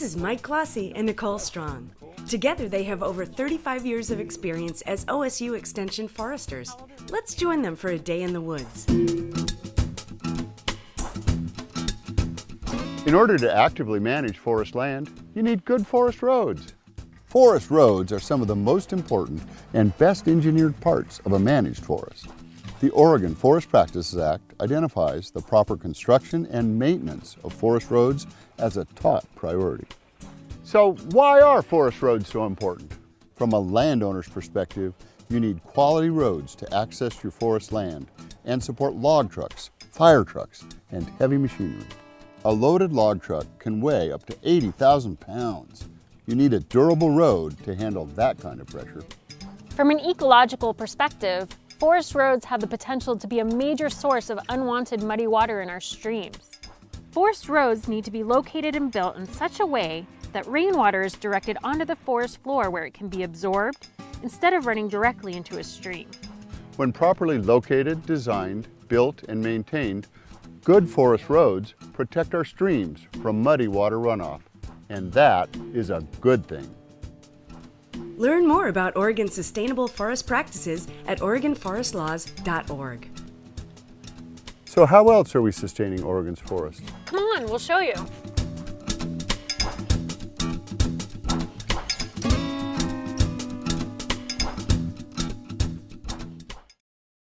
This is Mike Cloughesy and Nicole Strong. Together, they have over 35 years of experience as OSU Extension foresters. Let's join them for a day in the woods. In order to actively manage forest land, you need good forest roads. Forest roads are some of the most important and best engineered parts of a managed forest. The Oregon Forest Practices Act identifies the proper construction and maintenance of forest roads as a top priority. So why are forest roads so important? From a landowner's perspective, you need quality roads to access your forest land and support log trucks, fire trucks, and heavy machinery. A loaded log truck can weigh up to 80,000 pounds. You need a durable road to handle that kind of pressure. From an ecological perspective, forest roads have the potential to be a major source of unwanted muddy water in our streams. Forest roads need to be located and built in such a way that rainwater is directed onto the forest floor where it can be absorbed instead of running directly into a stream. When properly located, designed, built, and maintained, good forest roads protect our streams from muddy water runoff. And that is a good thing. Learn more about Oregon's sustainable forest practices at OregonForestLaws.org. So how else are we sustaining Oregon's forests? Come on, we'll show you.